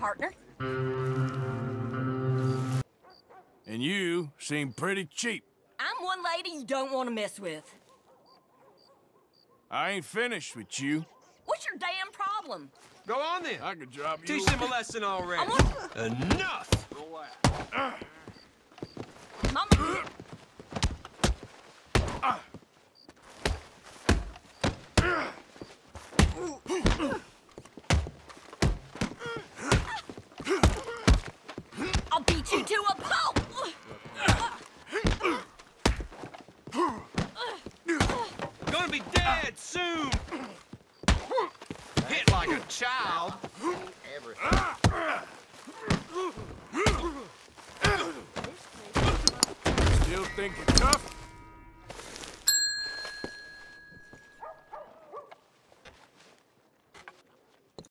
partner. And you seem pretty cheap. I'm one lady you don't want to mess with. I ain't finished with you. What's your damn problem? Go on then. I could drop you. Teach him a lesson already. I want... Enough! Mama... Uh. Uh. Uh. I'll beat you to a pulp! Gonna be dead soon! Hit like a child. Still think you're tough?